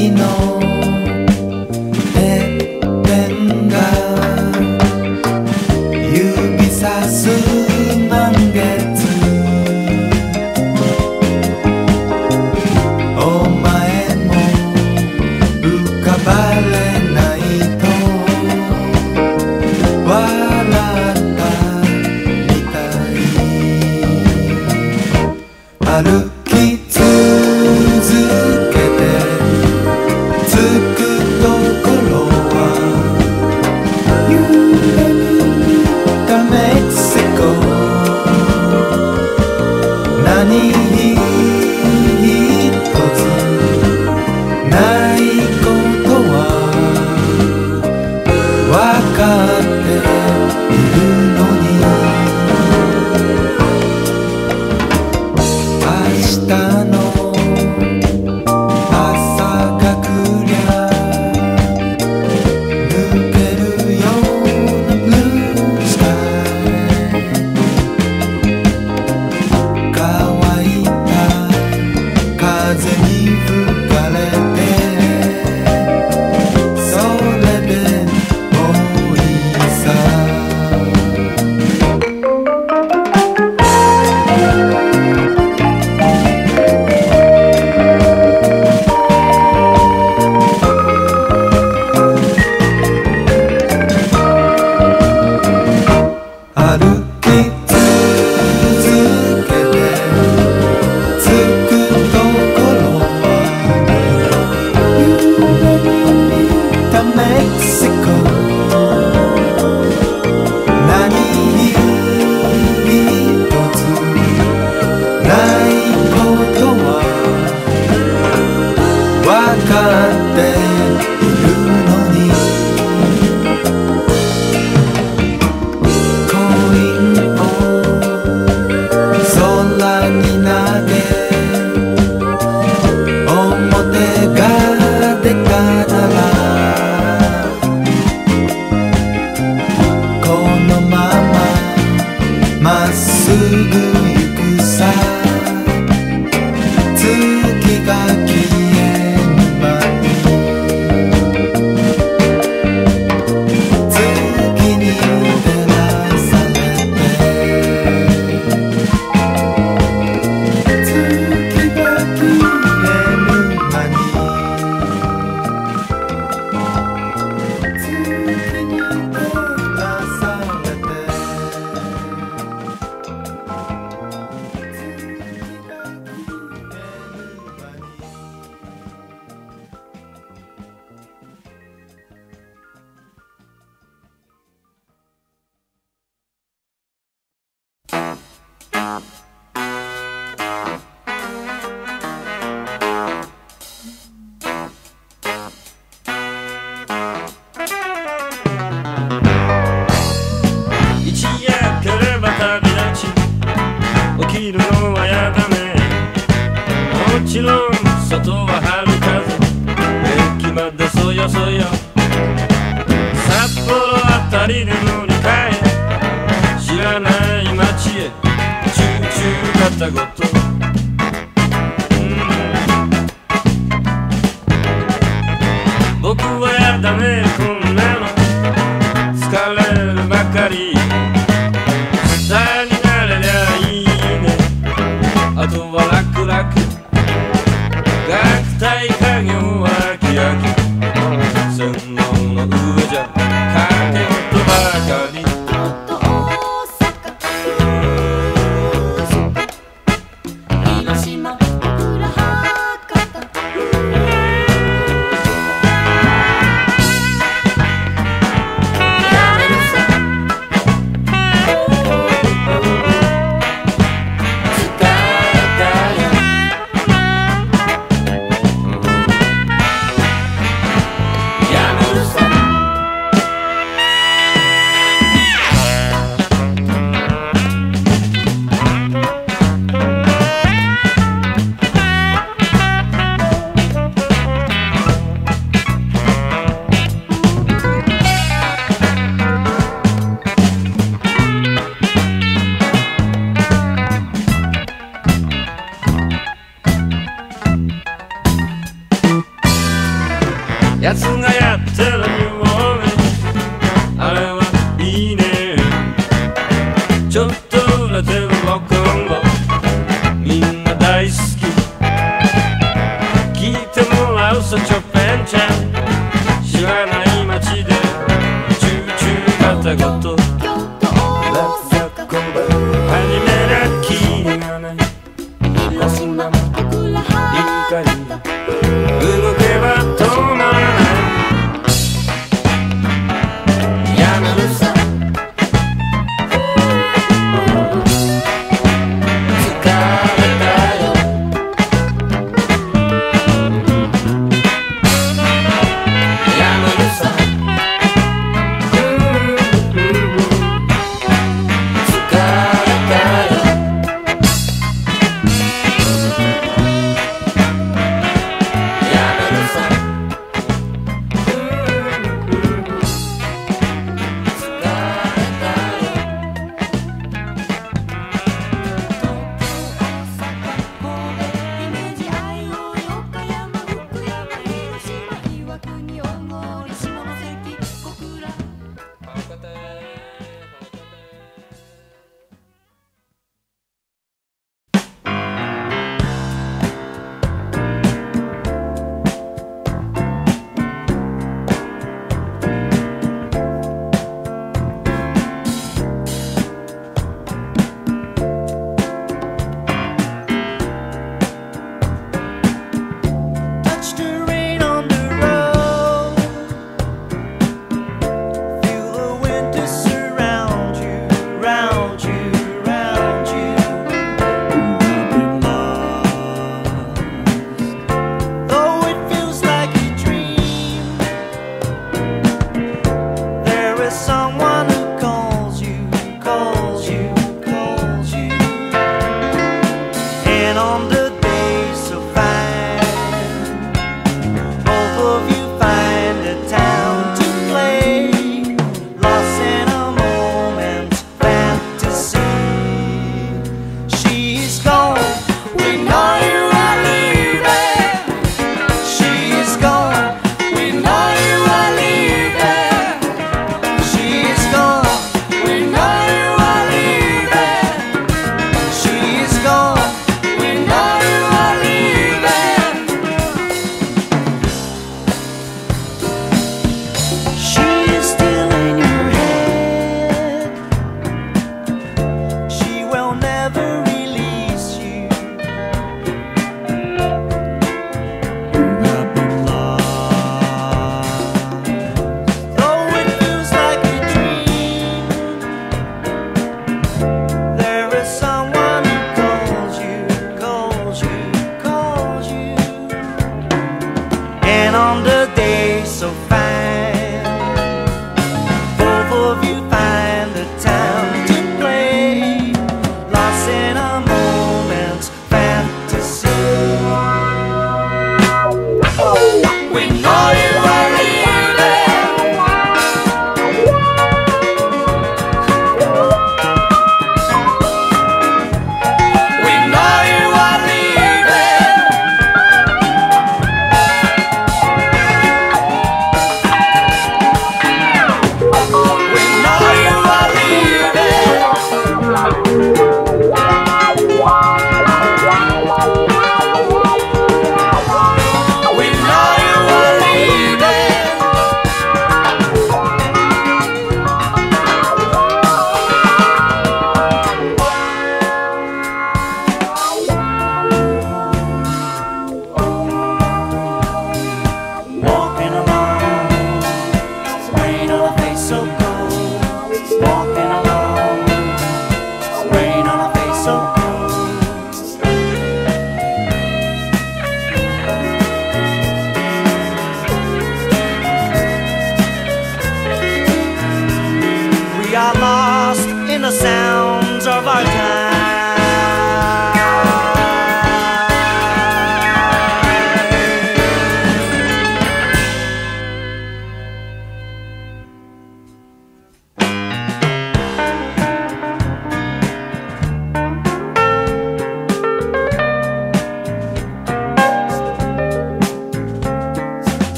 You know. unang Ikaw na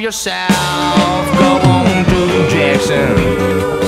yourself. Go on to Jackson.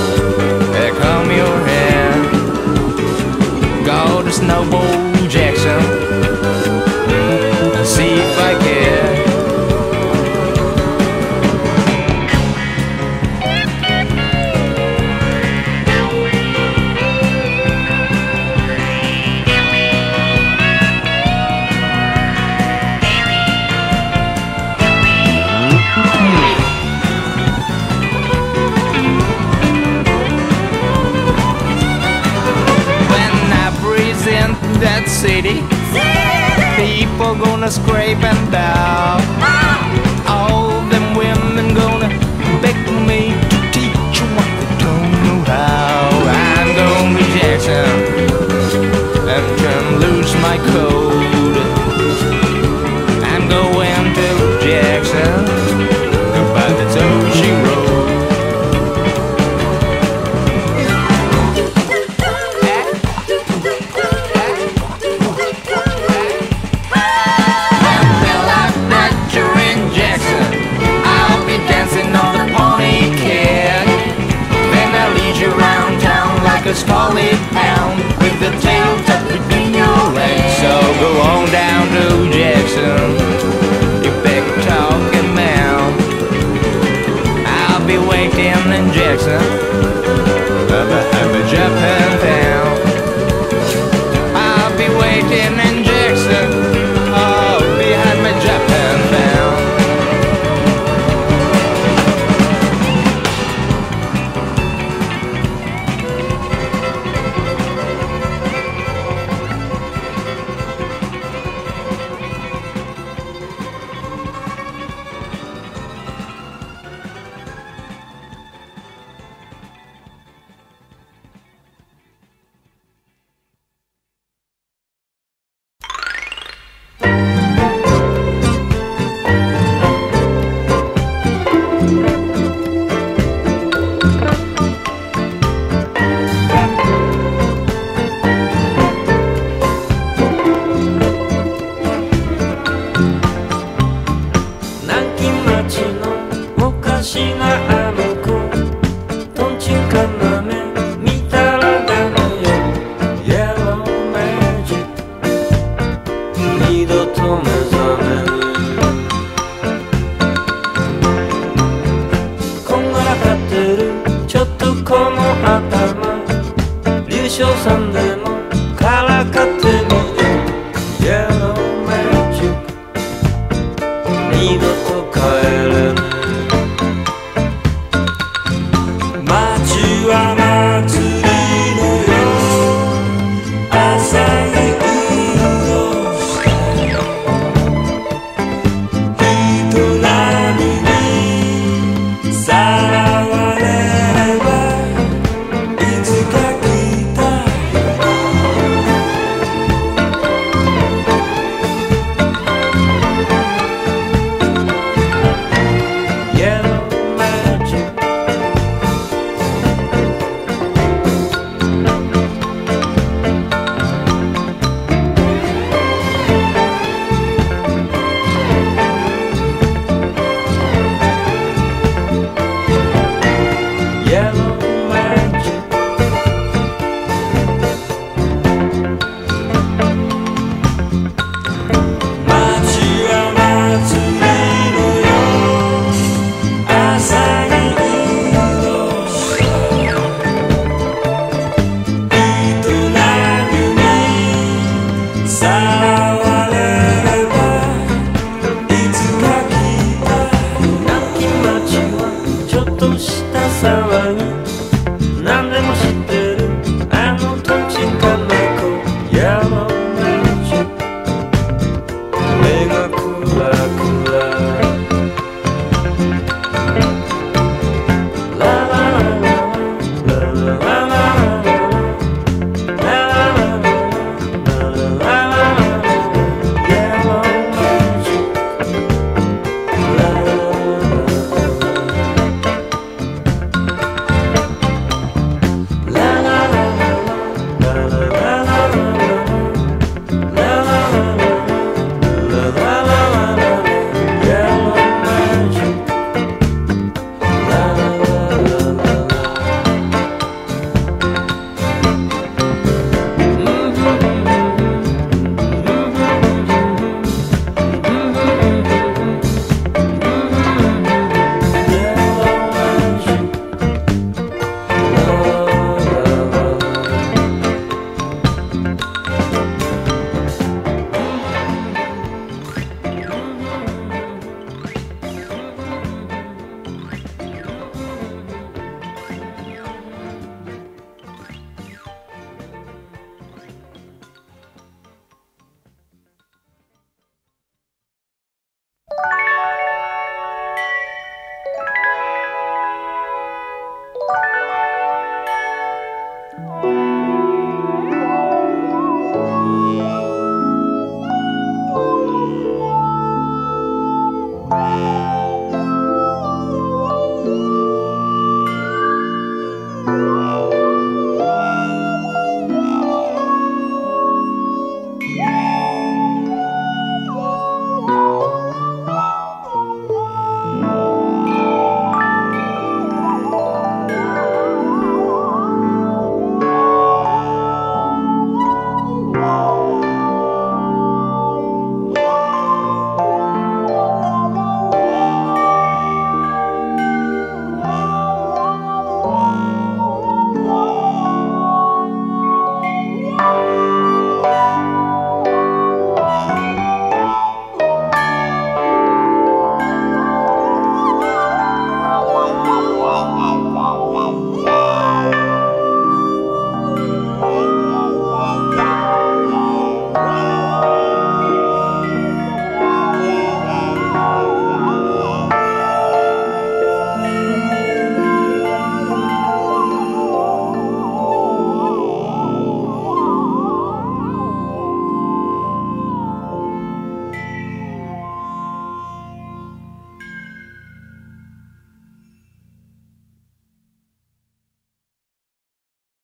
事変え